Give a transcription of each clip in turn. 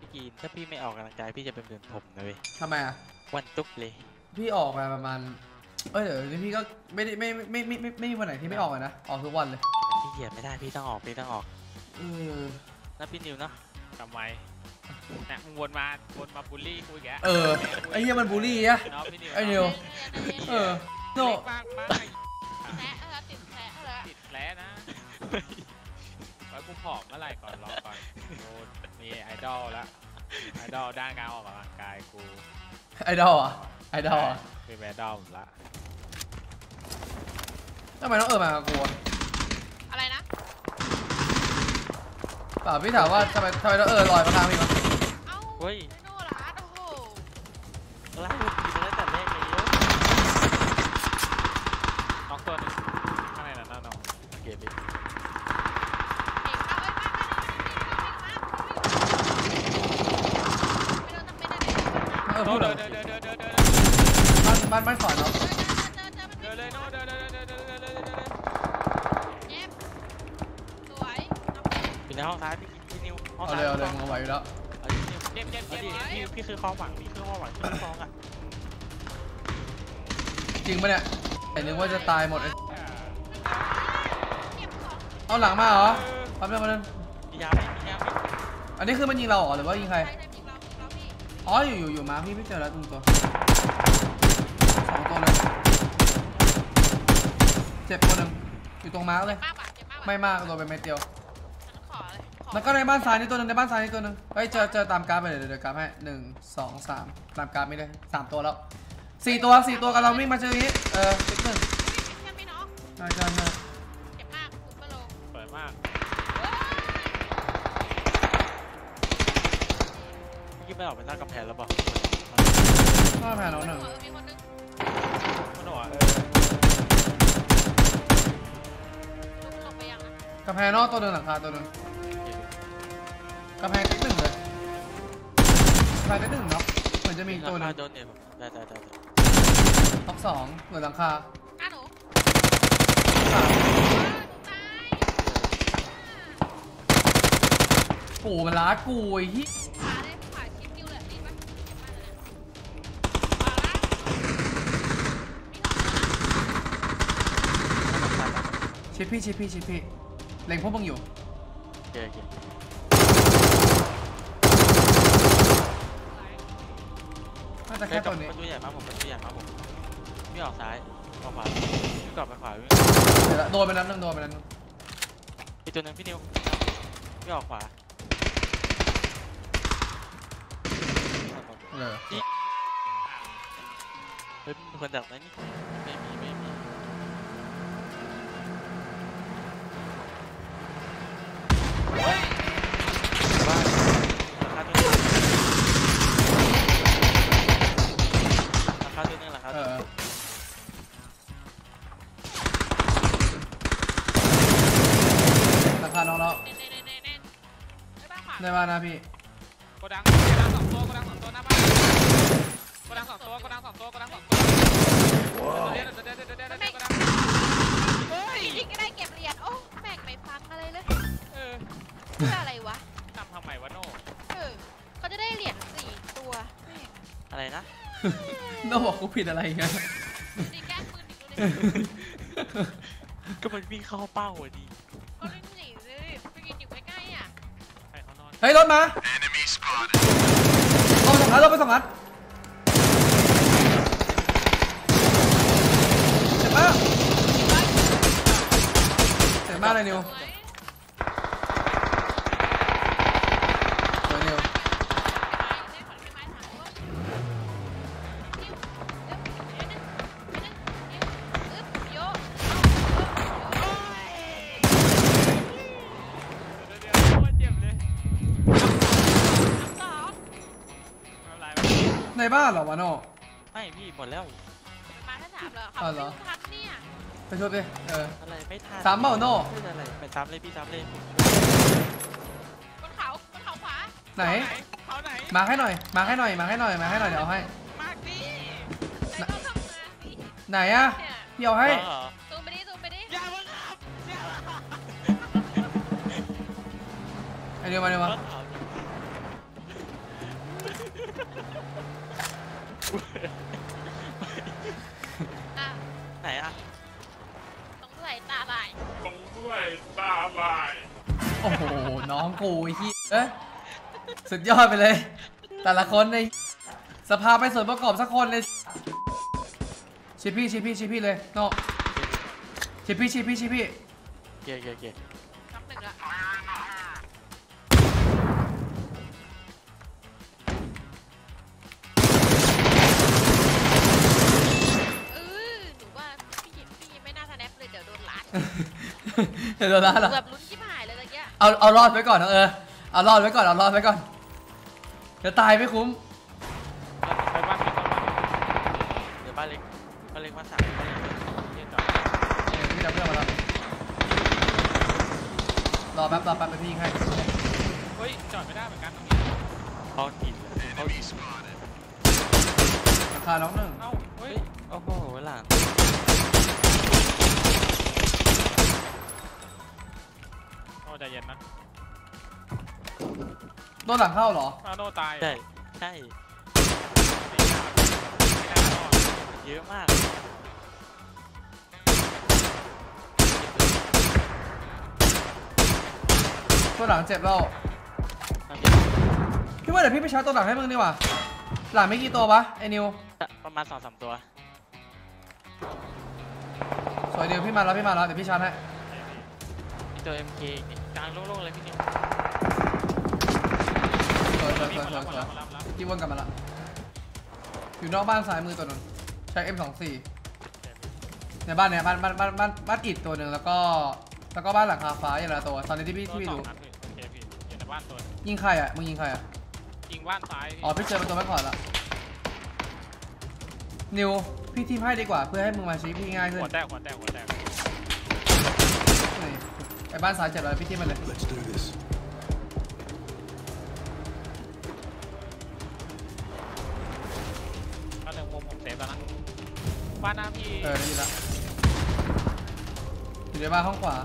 พี่กีนถ้าพี่ไม่ออกกำลังกายพี่จะเป็นเหมือนผมนะเว้ยทำไมอะวันตุ๊บเลย พี่ออกมาประมาณ เอ้ยเดี๋ยวนี้พี่ก็ไม่ได้ไม่ไม่ไม่ไม่ไม่มีวันไหนที่ไม่ออกเลยนะ ออกทุกวันเลยพี่เหยียบไม่ได้พี่ต้องออกพี่ต้องออกเออแล้วพี่นิวเนาะทำไม นะมึงวนมาวนมาบูลลี่กูอีกแล้วเออไอ้เหี้ยมันบูลลี่อะเนาะพี่นิวไอ้นิวเออโนเล็กมากมากแผลเออติดแผลเออติดแผลนะไว้กูผอมเมื่อไหร่ก่อนรอก่อนโอ้มีไอดอลแล้วไอดอลด้านการออกกำลังกายกูไอดอลอะไอดอลอะคือไอดอลผมละทำไมต้องเออมากับกูอะ อะไรนะ เปล่าพี่ถามว่าทำไมทำไมต้องเออลอยมาทางพี่วะเอ้าเฮ้ยไม่นู่นเหรอโอ้โหไล่พี่มาตั้งแต่แรกเลยเยอะน้องตัวหนึงข้างในนั้นน่ะน้องเกลียดดิเอกเข้าเอ้ยมามามามามาไม่โดนจำเป็นอะไรเออโนพูดเดิเลนยเดินเดินเดินเดินเดินบ้านบ้านบ้านขอนเนาะเจอเจอเจ เอาเลยเอาเลยมาไหวอยู่แล้ว เจ็บเจ็บเจ็บพี่พี่คือความหวังพี่คือความหวังที่ต้องอะจริงปะเนี่ยไอ้นึกว่าจะตายหมดไอ้เอาหลังมาเหรอแป๊บนึงแป๊บนึงมียาไหมมียาไหมอันนี้คือมันยิงเราเหรอหรือว่ายิงใคร อ๋ออยู่อยู่อยู่มาพี่ไม่เจอแล้วตรงตัวสองตัวเลยเจ็บตัวหนึ่งอยู่ตรงมาร์กเลย ไม่มากตัวเป็นเม็ดเดียว แล้วก็ในบ้านซ้ายนี่ตัวหนึ่งในบ้านซ้ายนี่ตัวหนึ่งเฮ้ยเจอเจอตามกราฟไปเดี๋ยวเดี๋ยวกราฟให้หนึ่งสองสามตามกราฟไม่ได้สามตัวแล้วสี่ตัวสี่ตัวกันเราวิ่งมาเจออย่างนี้เออติ๊กหนึ่งแค่ไม่น็อกใช่ใช่ใช่เจ็บมากซุปเปอร์โลเปิดมากพี่กีนไม่ออกไปตั้งกำแพงแล้วบอกข้าแผ่นน้องหนึ่งเออมีคนนึงมันหัวเออลุกลงไปยังนะกระแพงนอกตัวหนึ่งหลังคาตัวหนึ่ง กระแพงติ๊กหนึ่งเลยกระแพงติ๊กหนึ่งเนาะเหมือนจะมีอีกตัวหนึ่งโดนเนี่ยผมได้ได้ได้ได้ท็อปสองเหมือนหลังคาอ้าหนูสามอ้าหนูตายปู่มันล้ากูไอ้ที่ขาได้ขาชิปนิ้วเลยดีปะมาละมีของชิปพี่ชิปพี่ชิปพี่เล็งพวกมึงอยู่โอเคโอเค น่าจะเฮ้แค่ยตัวนี้ประตูใหญ่มากผมประตูใหญ่มากผมพี่ออกซ้ายออกขวาพี่กลับไปขวาพี่เดี๋ยวละโดนไปนั้นหนึงโดนไปนั้นหนึงอีกตัวหนึงพี่นิวพี่ออกขวาเลยเฮ้ยมีคนดักไหมนี่านนะพี่กดังกดังสองตัวกดังสองตัวหน้าบ้านกดังสองตัวกดังสองตัวกดังสองตัวเดี๋ยวเดี๋ยวเดี๋ยวเดี๋ยวเดี๋ยวเดี๋ยวเดี๋ยวโกดังเฮ้ยยิงก็ได้เก็บเหรียญโอ้แม่งไม่ฟังอะไรเลยเออเพื่ออะไรวะทำทำไมวะโน่เออเขาจะได้เหรียญสี่ตัวอะไรนะโน้บอกกูผิดอะไรเงี้ยดีแก้ปืนดิก็มันวิ่งเข้าเป้าอะดิ เฮ้ยรถมาเอาสองนัดเราไปสองนัดเจ็บมากเจ็บมากเลยนิว ในบ้านเหรอวะโน่ ไม่พี่หมดแล้วมาแค่สามเหรออ๋อเหรอ ทันเนี่ยไปช่วยดิเออ อะไรไม่ทันสามเปล่าโน่ ไม่ทันอะไรไปซ้ำเลยพี่ซ้ำเลยบนเขาบนเขาขวาไหน เขาไหนมาให้หน่อย มาให้หน่อย มาให้หน่อย มาให้หน่อยเดี๋ยวเอาให้ มากดิน่ะไหนอะเนี่ยพี่เอาให้ เออซูมไปดิซูมไปดิอย่ามาขับอย่ามาขับไอเดียวมาเดียวมา รถ อาดิอะไหนอะต้องใส่ตาลายโอ้โห น้องกูไอ้ที่เอ้ยสุดยอดไปเลย แต่ละคนในสภาไปส่วนประกอบสักคนเลยชิปพี่ชิปพี่ชิปพี่เลยโนชิปพี่ชิปพี่ชิปพี่เกียร์เกียร์เกียร์นับ เดี๋ยวโดนละเหรอแบบลุ้นชิบหายเลยตะเกียเอาเอารอดไว้ก่อนนะเออเอารอดไว้ก่อนเอารอดไว้ก่อนเดี๋ยวตายไม่คุ้มไปบ้านพี่ก่อนเดี๋ยวบ้านเล็กบ้านเล็กมาสั่งบ้านเล็กเย็นจอดเออพี่จะเพื่อนมาแล้วรอแป๊บรอแป๊บไปพี่ยิงให้เฮ้ยจอดไม่ได้เหมือนกันตรงนี้เขากินเขากินราคาน้องหนึ่งเอ้าเฮ้เฮ้ยยโอ้โหหลา นโอ้ใจเย็นนะโดนหลังเข้าเหรออาโนตายใช่ ใช่ไม่น่าไม่น่ารอดเยอะมาก ตัวหลังเจ็บแล้วเอาดิพี่ว่าเดี๋ยวพี่ไปชาร์จตัวหลังให้มึงดีกว่า หลังไม่กี่ตัวปะไอ้นิว ประมาณสองสามตัว สวยเดียวพี่มาแล้วพี่มาแล้วเดี๋ยวพี่ชาร์จให้มีตัว MK อีกนี่ กลางโล่งๆเลยพี่นิวสวยสวยสวยสวยสวยที่วนกลับมาละอยู่นอกบ้านซ้ายมือตัวนึงใช้ M24 ในบ้านเนี้ยบ้านบ้านบ้านบ้านบ้านอิดตัวหนึ่งแล้วก็แล้วก็บ้านหลังคาฟ้าอย่างละตัวตอนนี้ที่พี่ที่พี่ดูโอเคพี่อยู่ในบ้านตัวยิงใครอะมึงยิงใครอะยิงบ้านซ้ายพี่อ๋อพี่เจอเป็นตัวไม่ขอดละนิวพี่ทีมให้ดีกว่าเพื่อให้มึงมาชี้พี่ง่ายขึ้นหัวแตกหัวแตกหัวแตก ไอ้บ้านซ้ายเจ็บแล้วพี่ทีมมันเลย Let's do this. บ้านหนึ่งมุมผมเซฟแล้วนะ บ้านหน้าพี่ เออได้ยินละอยู่ในบ้านห้องขวา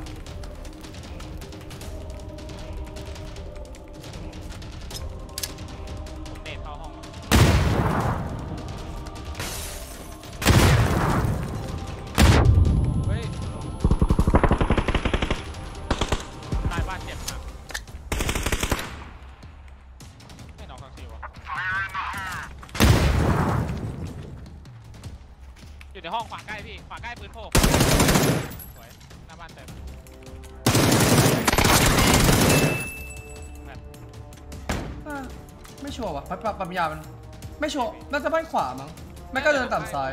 ไม่ชัวร์ว่ะปั๊บปั๊บปั๊มยามันไม่ชัวร์น่าจะบ้านขวามั้งไม่ก็เดินต่ำซ้าย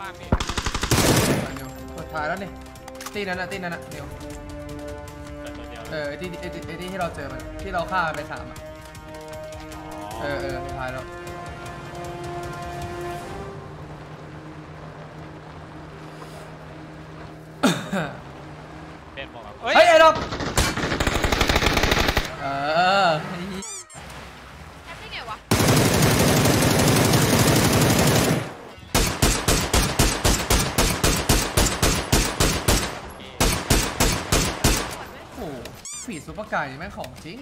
บ้านพี่อะนิวสุดท้ายแล้วนี่ตีนั้นนะตีนั้นนะนิวเปิดตัวเดียวเอเลยอไอ้ที่ไอ้ที่ไอ้ที่ที่เราเจอมันที่เราฆ่ามันไปสามอะเออเออสุดท้ายแล้วเป็นบอกแบบเฮ้ยไอ้ดอกเออ แอปได้ไงวะ โอ้โหฝีซุปเปอร์ ไก่แม่งของจริง